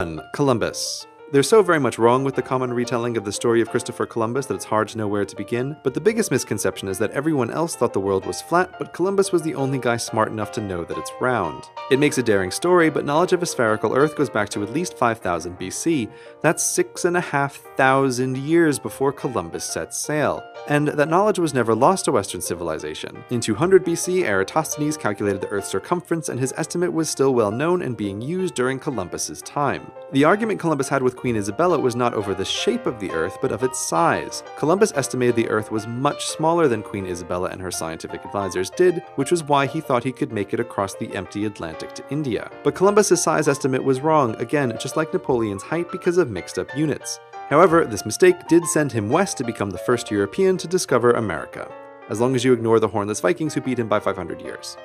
1. Columbus. There's so very much wrong with the common retelling of the story of Christopher Columbus that it's hard to know where to begin, but the biggest misconception is that everyone else thought the world was flat, but Columbus was the only guy smart enough to know that it's round. It makes a daring story, but knowledge of a spherical Earth goes back to at least 5000 BC. That's six and a half thousand years before Columbus set sail. And that knowledge was never lost to Western civilization. In 200 BC, Eratosthenes calculated the Earth's circumference, and his estimate was still well known and being used during Columbus's time. The argument Columbus had with Queen Isabella was not over the shape of the Earth, but of its size. Columbus estimated the Earth was much smaller than Queen Isabella and her scientific advisors did, which was why he thought he could make it across the empty Atlantic to India. But Columbus's size estimate was wrong, again, just like Napoleon's height because of mixed up units. However, this mistake did send him west to become the first European to discover America, as long as you ignore the Hornless Vikings who beat him by 500 years.